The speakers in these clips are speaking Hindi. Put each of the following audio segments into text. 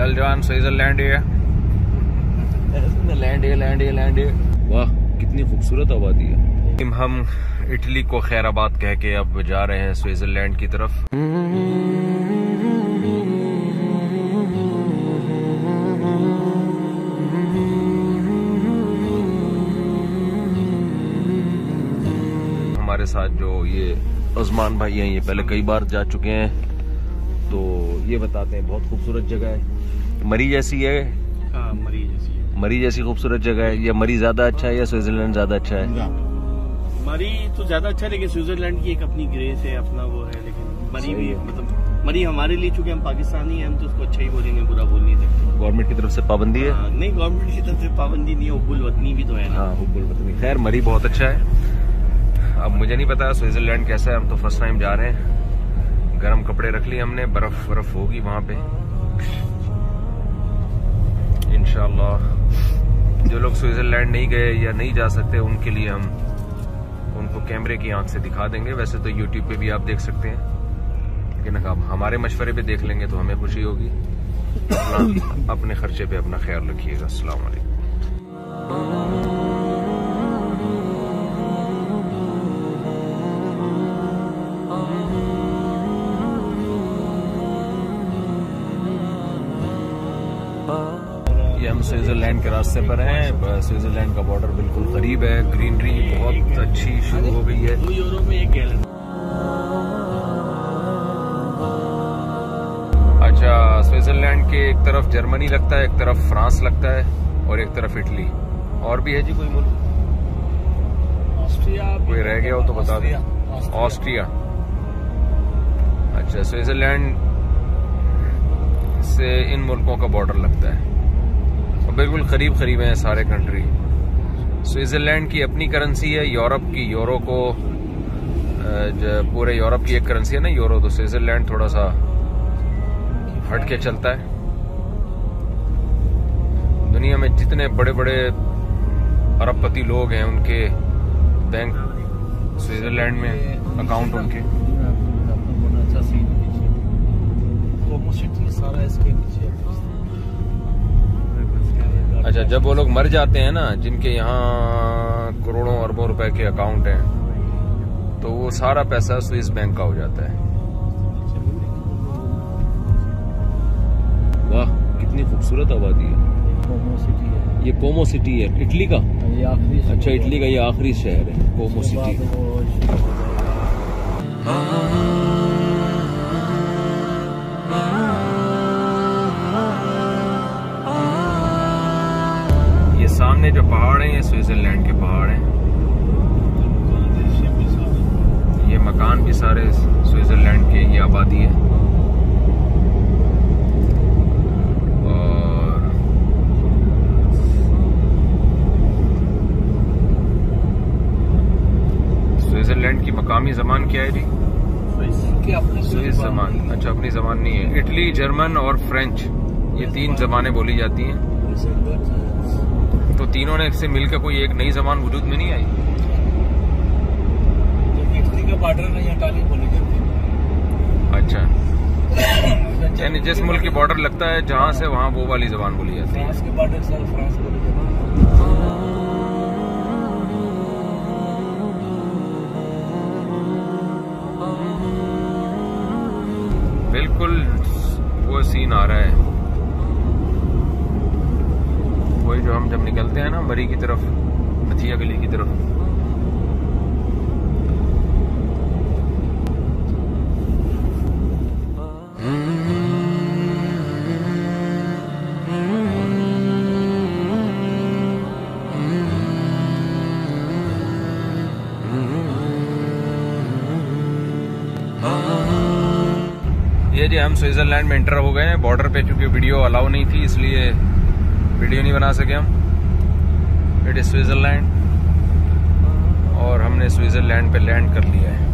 चल जवान स्विट्जरलैंड है लैंड लैंड लैंड वाह कितनी खूबसूरत आबादी है। हम इटली को खैराबाद कह के अब जा रहे हैं स्विट्जरलैंड की तरफ़। हमारे साथ जो ये उस्मान भाई हैं ये पहले कई बार जा चुके हैं। तो ये बताते हैं बहुत खूबसूरत जगह है। मरी जैसी है? हाँ मरी जैसी है। मरी जैसी खूबसूरत जगह है या मरी ज़्यादा अच्छा है या स्विट्जरलैंड ज़्यादा अच्छा है? मरी तो ज़्यादा अच्छा है लेकिन स्विट्जरलैंड की एक अपनी ग्रेस है अपना वो है लेकिन मरी भी है। मतलब मरी हमारे लिए चूँकि हम पाकिस्तानी हैं हम तो उसको अच्छा ही बोलेंगे बुरा बोल नहीं सकते। गवर्नमेंट की तरफ़ से पाबंदी है? हाँ, नहीं गवर्नमेंट की तरफ़ से पाबंदी नहीं है उबुल वतनी भी तो है ना। हाँ हुब्बुल वतनी। खैर मरी बहुत अच्छा है। अब मुझे नहीं पता स्विट्जरलैंड कैसा है हम तो फ़र्स्ट टाइम जा रहे हैं। गर्म कपड़े रख लिए हमने, बर्फ़ बर्फ़ होगी वहाँ पे। इनशाला जो लोग स्विट्जरलैंड नहीं गए या नहीं जा सकते, उनके लिए हम उनको कैमरे की आँख से दिखा देंगे। वैसे तो यूट्यूब पे भी आप देख सकते हैं। लेकिन आप हमारे मशवरे पे देख लेंगे तो हमें खुशी होगी। अपना खर्चे पे अपना ख्याल रखिएगा। अस्सलाम स्विट्जरलैंड के रास्ते पर हैं। स्विट्जरलैंड का बॉर्डर बिल्कुल करीब है। ग्रीनरी बहुत अच्छी शुरू हो गई है। अच्छा स्विट्जरलैंड के एक तरफ़ जर्मनी लगता है एक तरफ़ फ्रांस लगता है और एक तरफ़ इटली। और भी है जी कोई मुल्क? ऑस्ट्रिया कोई रह गया हो तो बता दो। ऑस्ट्रिया अच्छा स्विट्जरलैंड से इन मुल्कों का बॉर्डर लगता है। और बिल्कुल करीब करीब हैं सारे कंट्री स्विट्जरलैंड की अपनी करेंसी है यूरोप की यूरो को अ, पूरे यूरोप की एक करेंसी है ना यूरो तो स्विट्जरलैंड थोड़ा सा हट के चलता है दुनिया में जितने बड़े बड़े अरबपति लोग हैं उनके बैंक स्विट्जरलैंड में अकाउंट उनके अच्छा सारा इसके नीचे अच्छा जब वो लोग मर जाते हैं ना जिनके यहाँ करोड़ों अरबों रुपए के अकाउंट हैं तो वो सारा पैसा स्विस बैंक का हो जाता है। वाह कितनी खूबसूरत आबादी है। सिटी है। ये कोमो सिटी है इटली का? ये आखिरी अच्छा इटली का ये आखिरी शहर है कोमो सिटी। सामने जो पहाड़ हैं ये स्विट्जरलैंड के पहाड़ हैं। ये मकान भी सारे स्विट्जरलैंड के ये आबादी है। और स्विट्जरलैंड की मकामी जबान क्या है जी? स्विस जबान अच्छा अपनी जबान नहीं है। इटली जर्मन और फ्रेंच ये तीन जबानें बोली जाती हैं। तो तीनों ने से मिलकर कोई एक नई जबान वजूद में नहीं आई। इटली का बॉर्डर यहाँ टाली बोली जाती अच्छा। यानी जिस मुल्क की बॉर्डर लगता है जहाँ से वहाँ वो वाली जबान बोली जाती है। फ्रांस के बॉर्डर से फ्रांस बोली जाती है। बिल्कुल वो सीन आ रहा है। जो हम जब निकलते हैं ना मरी की तरफ़ मथिया गली की तरफ़। ये जी, हम स्विट्जरलैंड में एंटर हो गए हैं, बॉर्डर पे चूँकि वीडियो अलाउ नहीं थी, इसलिए वीडियो नहीं बना सके हम। इट इज़ स्विट्जरलैंड और हमने स्विट्जरलैंड पे लैंड कर लिया है।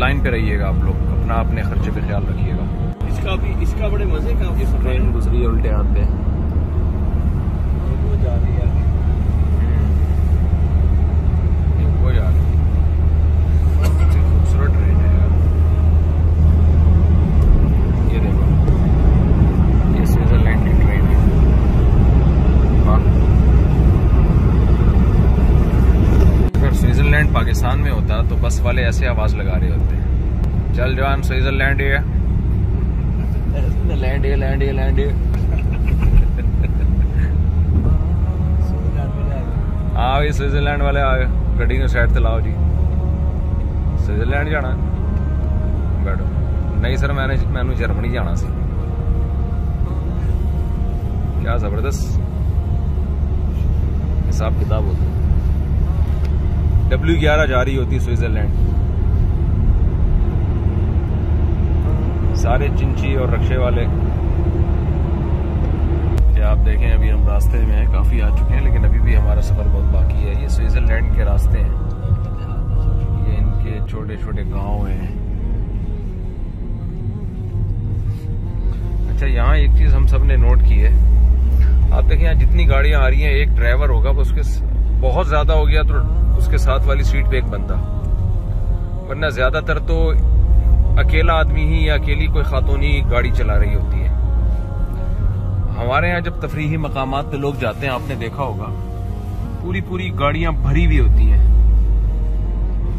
लाइन पे रहिएगा आप लोग। अपना अपने खर्चे पे ख्याल रखिएगा। इसका भी इसका बड़े मज़े का ट्रेन गुजरी है उल्टे हाथ पे वो जा रही है वो यार पाकिस्तान में होता तो बस वाले ऐसे आवाज लगा रहे होते चल जवान स्विट्जरलैंड ये लैंड ये लैंड ये लैंड ये आओ जी स्विट्जरलैंड वाले आ गए ਗੱਡੀ ਨੂੰ ਸਾਈਡ ਤੇ ਲਾਓ ਜੀ ਸਵਿਟਜ਼ਰਲੈਂਡ ਜਾਣਾ ਬੈਠੋ ਨਹੀਂ ਸਰ ਮੈਨੇ ਮੈਨੂੰ ਜਰਮਨੀ ਜਾਣਾ ਸੀ क्या जबरदस्त हिसाब किताब होता है डब्ल्यू ग्यारह जा रही होती स्विट्जरलैंड। सारे चिंची और रक्षे वाले। आप देखें, अभी हम रास्ते में हैं, काफ़ी आ चुके हैं, लेकिन अभी भी हमारा सफ़र बहुत बाकी है। ये स्विट्जरलैंड के रास्ते हैं। ये इनके छोटे छोटे गाँव हैं। अच्छा यहाँ एक चीज़ हम सबने नोट की है। आप देखें, यहाँ जितनी गाड़ियाँ आ रही हैं, एक ड्राइवर होगा उसके बहुत ज़्यादा हो गया तो उसके साथ वाली सीट पे एक बंदा। वरना ज़्यादातर तो अकेला आदमी ही या अकेली कोई खातून ही गाड़ी चला रही होती है। हमारे यहाँ जब तफरीही मकाम पे लोग जाते हैं, आपने देखा होगा पूरी पूरी गाड़ियाँ भरी हुई होती हैं।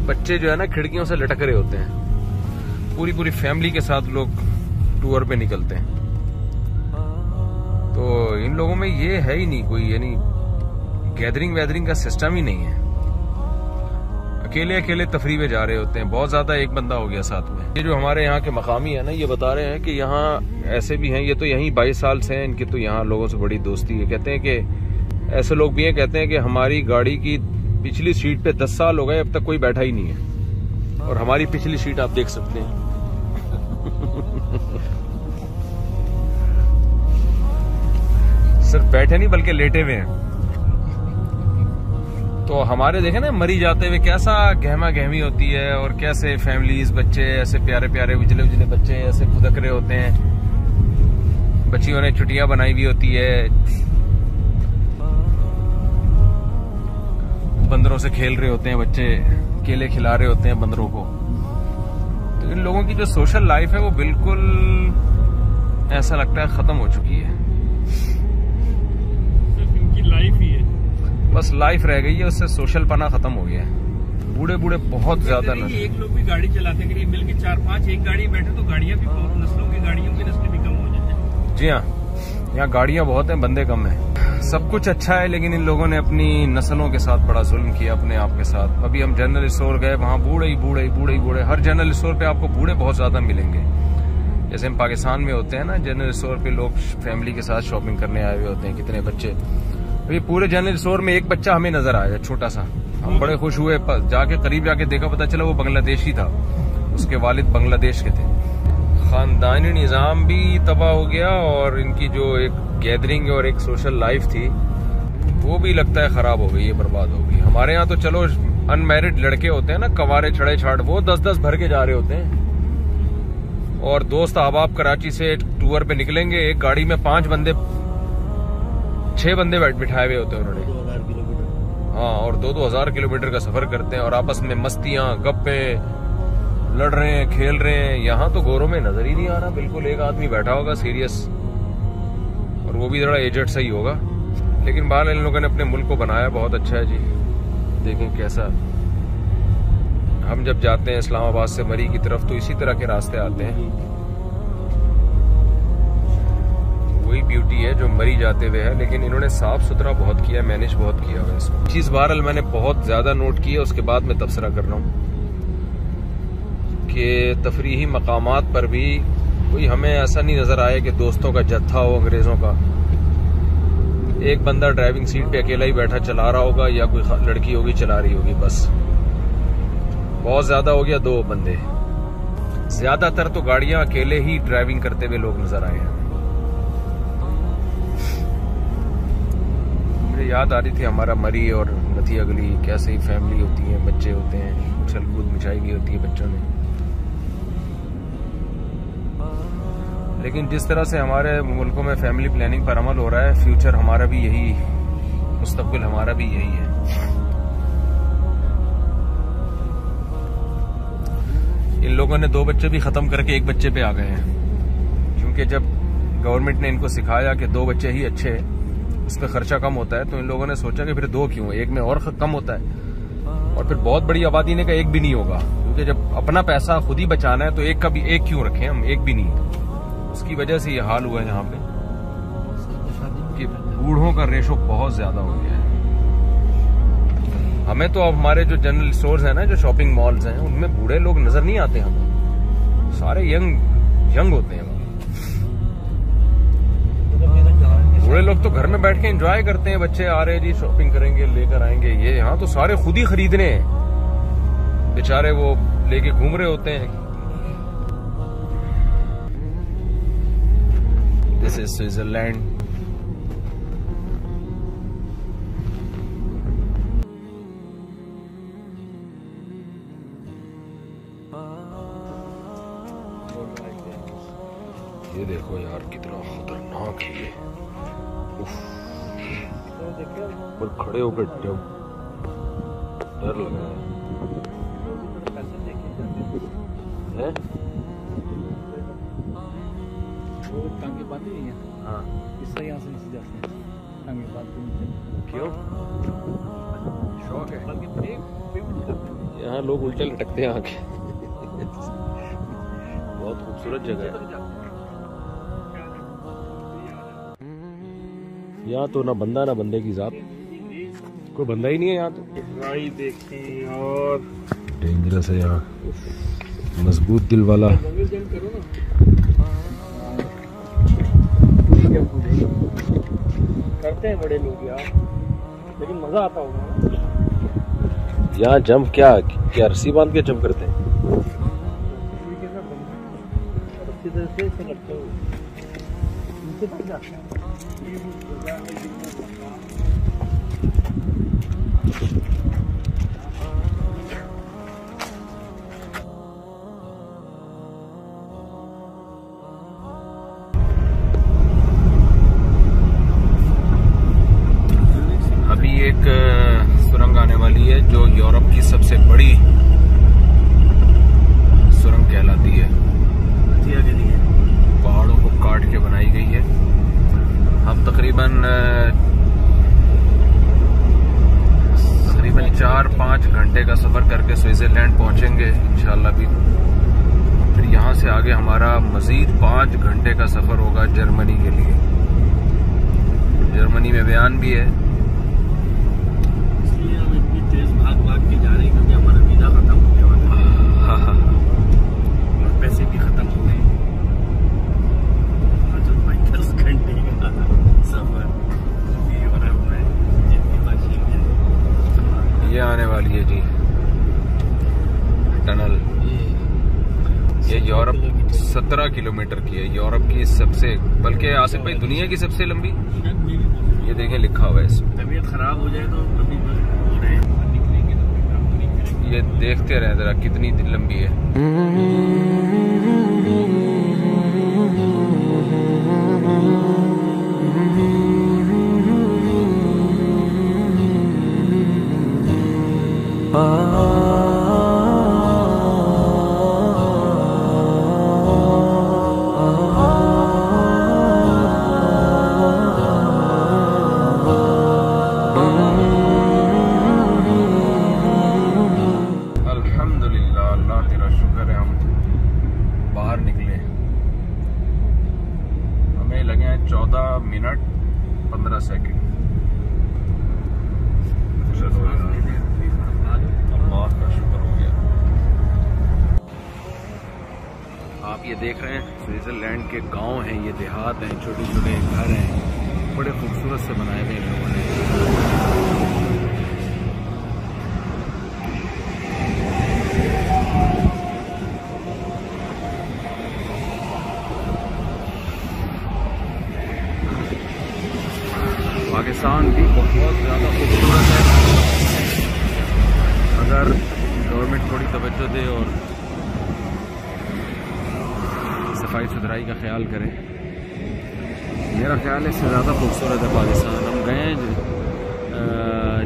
बच्चे जो है ना, खिड़कियों से लटक रहे होते हैं। पूरी पूरी फैमिली के साथ लोग टूर पे निकलते हैं। तो इन लोगों में ये है ही नहीं कोई, यानी गैदरिंग वैदरिंग का सिस्टम ही नहीं है। अकेले अकेले तफरी में जा रहे होते हैं। बहुत ज़्यादा एक बंदा हो गया साथ में। ये जो हमारे यहाँ के मकामी है ना, ये बता रहे हैं कि यहाँ ऐसे भी हैं। ये तो यहीं बाईस साल से हैं। इनकी तो यहाँ लोगों से बड़ी दोस्ती है। कहते हैं कि ऐसे लोग भी हैं। कहते हैं कि हमारी गाड़ी की पिछली सीट पे दस साल हो गए। अब तक कोई बैठा ही नहीं है। और हमारी पिछली सीट आप देख सकते हैं। सिर्फ़ बैठे नहीं, बल्कि लेटे हुए हैं। तो हमारे देखे ना, मरी जाते हुए कैसा गहमा गहमी होती है और कैसे फैमिलीज़ बच्चे, ऐसे प्यारे प्यारे, उजले उजले बच्चे, ऐसे फुदक रहे होते हैं। बच्चियों ने छुट्टियाँ बनाई हुई होती है। बंदरों से खेल रहे होते हैं बच्चे, केले खिला रहे होते हैं बंदरों को। तो इन लोगों की जो सोशल लाइफ है वो बिल्कुल ऐसा लगता है खत्म हो चुकी है। इनकी लाइफ ही है। बस लाइफ रह गई है उससे सोशल पना खत्म हो गया है। बूढ़े बूढ़े बहुत ज़्यादा न एक लोग भी गाड़ी चलाते करीब मिल के चार पाँच एक गाड़ी बैठे तो गाड़ियाँ भी बहुत नस्लों की गाड़ियों की नस्लें भी कम हो जाती है। जी हाँ यहाँ गाड़ियाँ बहुत हैं बंदे कम हैं। सब कुछ अच्छा है लेकिन इन लोगों ने अपनी नस्लों के साथ बड़ा जुल्म किया अपने आप के साथ। अभी हम जनरल स्टोर गए वहाँ बूढ़े ही बूढ़े ही बूढ़े ही बूढ़े। हर जनरल स्टोर पे आपको बूढ़े बहुत ज़्यादा मिलेंगे। जैसे हम पाकिस्तान में होते हैं ना जनरल स्टोर पे लोग फैमिली के साथ शॉपिंग करने आए हुए होते हैं कितने बच्चे। ये पूरे जनरल स्टोर में एक बच्चा हमें नज़र आया, छोटा सा। हम बड़े खुश हुए जाके, करीब जाके देखा, पता चला वो बांग्लादेशी था। उसके वालिद बांग्लादेश के थे। खानदानी निज़ाम भी तबाह हो गया और इनकी जो एक गैदरिंग और एक सोशल लाइफ थी, वो भी लगता है खराब हो गई है बर्बाद हो गई। हमारे यहाँ तो चलो अनमेरिड लड़के होते हैं ना, कवारे छड़े छाड़ वो दस दस भर के जा रहे होते हैं। और दोस्त अहबाब कराची से टूर पे निकलेंगे, एक गाड़ी में पाँच बंदे छह बंदे बैठ बिठाए हुए होते हैं उन्होंने। हाँ और दो दो हज़ार किलोमीटर का सफ़र करते हैं और आपस में मस्तियाँ गप्पे लड़ रहे हैं खेल रहे हैं। यहाँ तो गोरों में नज़र ही नहीं आ रहा बिल्कुल एक आदमी बैठा होगा सीरियस और वो भी थोड़ा एजेड सही होगा। लेकिन बाल इन लोगों ने अपने मुल्क को बनाया बहुत अच्छा है जी। देखें कैसा। हम जब जाते हैं इस्लामाबाद से मरी की तरफ़ तो इसी तरह के रास्ते आते हैं। वही ब्यूटी है जो मरी जाते हुए है, लेकिन इन्होंने साफ़ सुथरा बहुत किया है मैनेज बहुत किया हुआ है इसको। चीज़ बहरल मैंने बहुत ज़्यादा नोट किया उसके बाद मैं तबसरा कर रहा हूँ कि तफरीही मकाम पर भी कोई हमें ऐसा नहीं नज़र आया कि दोस्तों का जत्था हो, अंग्रेज़ों का। एक बंदा ड्राइविंग सीट पे अकेला ही बैठा चला रहा होगा, या कोई लड़की होगी, चला रही होगी, बस। बहुत ज़्यादा हो गया दो बंदे। ज़्यादातर तो गाड़ियाँ अकेले ही ड्राइविंग करते हुए लोग नज़र आए हैं। मुझे याद आ रही थी हमारा मरी और नथी अगली कैसे ही फैमिली होती है, बच्चे होते हैं उछल कूद मिठाई भी होती है बच्चों ने। लेकिन जिस तरह से हमारे मुल्कों में फैमिली प्लानिंग पर अमल हो रहा है फ्यूचर हमारा भी यही मुस्तबिल हमारा भी यही है। इन लोगों ने दो बच्चे भी खत्म करके एक बच्चे पे आ गए हैं। क्योंकि जब गवर्नमेंट ने इनको सिखाया कि दो बच्चे ही अच्छे उस पर खर्चा कम होता है तो इन लोगों ने सोचा कि फिर दो क्यों एक में और कम होता है। और फिर बहुत बड़ी आबादी ने का एक भी नहीं होगा। क्योंकि जब अपना पैसा खुद ही बचाना है तो एक का भी एक क्यों रखें हम? एक भी नहीं उसकी वजह से ये हाल हुआ है यहाँ पे। कि बूढ़ों का रेशो बहुत ज़्यादा हो गया है। हमें तो अब हमारे जो जनरल स्टोर्स हैं ना, जो शॉपिंग मॉल्स हैं, उनमें बूढ़े लोग नज़र नहीं आते हमें। सारे यंग यंग होते हैं। बूढ़े लोग तो घर में बैठ के एंजॉय करते हैं, बच्चे आ रहे जी शॉपिंग करेंगे, लेकर आएँगे, ये यहाँ तो सारे खुद ही खरीदने हैं। बेचारे वो लेके घूम रहे होते हैं। दिस इज़ स्विट्जरलैंड ये देखो यार, कितना खतरनाक है ये। पर खड़े होकर जब डर लग रहा है। वो टांगे बांधी हुई हैं। हाँ। इससे यहाँ से नीचे जाते हैं। टांगे बाँध के नीचे क्यों? शौक है। बल्कि एक पे भी नहीं जाते यहाँ लोग उल्टे लटकते हैं आके बहुत खूबसूरत जगह है। यहाँ तो ना बंदा ना बंदे की जात। कोई बंदा ही नहीं है यहाँ तो। गाड़ी देखी और डेंजरस है यहाँ। मज़बूत दिल वाला। करते हैं बड़े लोग यार लेकिन मज़ा आता होगा। यहाँ जंप क्या क्या रस्सी बाँध के जंप करते हैं? से से हो। सबसे बड़ी सुरंग कहलाती है। पहाड़ों को काट के बनाई गई है। हम तकरीबन चार पाँच घंटे का सफ़र करके स्विट्ज़रलैंड पहुँचेंगे, इंशाल्लाह भी। फिर यहाँ से आगे हमारा मज़ीद पाँच घंटे का सफ़र होगा जर्मनी के लिए। जर्मनी में बयान भी है इसलिए हम इतनी तेज भाग भाग के जा रहे हैं क्योंकि हमारा वीज़ा खत्म होने वाला है हाँ हाँ और पैसे भी खत्म हो गए हाँ, तो भाई दस घंटे का सफ़र यूरोप में जितनी मशीन है ये आने वाली है जी टनल ये यूरोप सत्रह किलोमीटर की है यूरोप की सबसे बल्कि आसिफ भाई दुनिया की सबसे लंबी? ये देखें लिखा हुआ है इसमें। तबीयत खराब हो जाए तो अभी बस हो रहे हैं। निकलेंगे तो फिर काम तो नहीं करेंगे ये देखते रहे जरा कितनी लंबी है। मिनट पंद्रह सेकंड चलो अल्लाह का शुक्र हो गया आप ये देख रहे हैं स्विट्जरलैंड के गाँव हैं ये देहात हैं छोटे छोटे घर हैं बड़े खूबसूरत से बनाए हुए इन लोगों ने। पाकिस्तान भी बहुत ज़्यादा खूबसूरत है। अगर गवर्नमेंट थोड़ी तवज्जो दे और सफ़ाई सुथराई का ख्याल करें। मेरा ख्याल है इससे ज़्यादा खूबसूरत है पाकिस्तान। हम गए हैं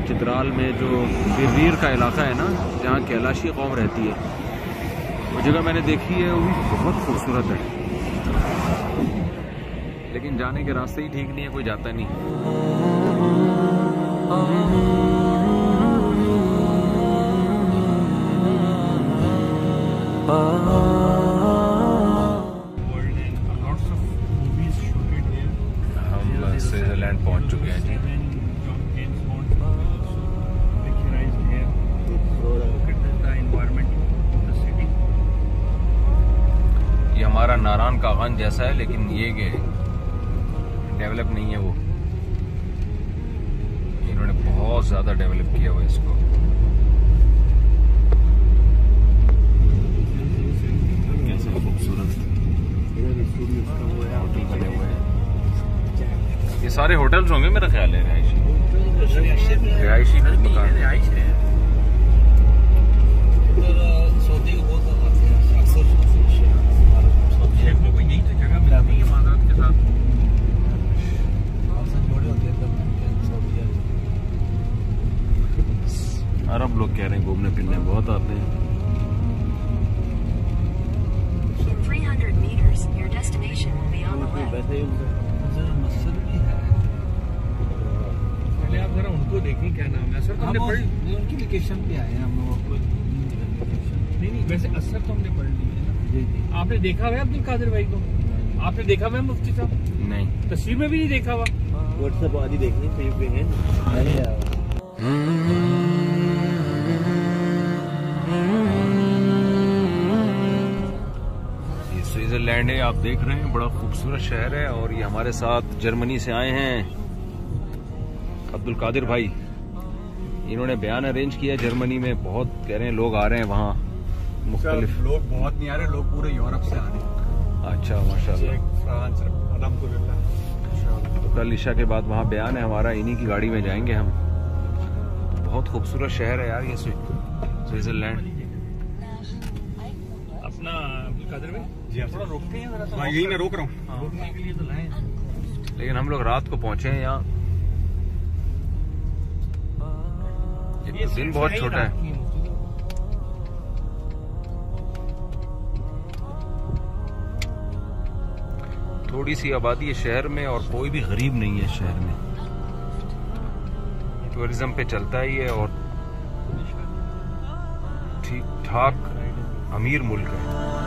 चित्राल में जो बिरवीर का इलाका है ना, जहाँ कैलाशी कौम रहती है। वो जगह मैंने देखी है, वो भी बहुत खूबसूरत है। जाने के रास्ते ही ठीक नहीं है, कोई जाता नहीं। हम स्विट्जरलैंड पहुँच चुके हैं, जी। हमारा नारायण का जैसा है, लेकिन ये डेवलप नहीं है वो इन्होंने बहुत ज़्यादा डेवलप किया हुआ इसको कैसे खूबसूरत होटल बने हुए हैं ये सारे होटल्स होंगे मेरा ख्याल है रिहायशी रिहायशी मकान सऊदी को बहुत आते हैं यही तो जगह अरब लोग कह रहे हैं घूमने फिरने बहुत आते हैं। In 300 meters, your destination will be on the left. वैसे ही उनका मस्जिद भी है। पहले आप जरा उनको देखिए क्या नाम है। असर हमने पढ़ उनकी लोकेशन पे आए हैं हम लोग आपको नहीं नहीं वैसे असर तो हमने पढ़ ली है जी जी। आपने देखा हुआ है अब्दुल कादिर भाई को? आपने देखा हुआ है मुफ्ती साहब? नहीं। तस्वीर में भी नहीं देखा हुआ। व्हाट्सएप आदि देखनी पे है। स्विट्जरलैंड है आप देख रहे हैं बड़ा खूबसूरत शहर है और ये हमारे साथ जर्मनी से आए हैं। अब्दुल कादिर भाई इन्होंने बयान अरेंज किया जर्मनी में बहुत कह रहे हैं लोग आ रहे हैं वहाँ मुख्तलिफ़। लोग बहुत नहीं आ रहे लोग पूरे यूरोप से आ रहे हैं। अच्छा माशाल्लाह। फ्रांस तो कल ईशा के बाद वहाँ बयान है हमारा इन्हीं की गाड़ी में जाएँगे हम। बहुत खूबसूरत शहर है यार ये स्विट्जरलैंड। अपना अब्दुल कादिर भाई? जी थोड़ा रोकते हैं हाँ यही मैं रोक रहा हूँ। हाँ, रोकने के लिए तो लाए। लेकिन हम लोग रात को पहुँचे हैं यहाँ। ये तो दिन बहुत छोटा है। थोड़ी सी आबादी है शहर में और कोई भी गरीब नहीं है शहर में। टूरिज़्म पे चलता ही है और ठीक ठाक अमीर मुल्क है।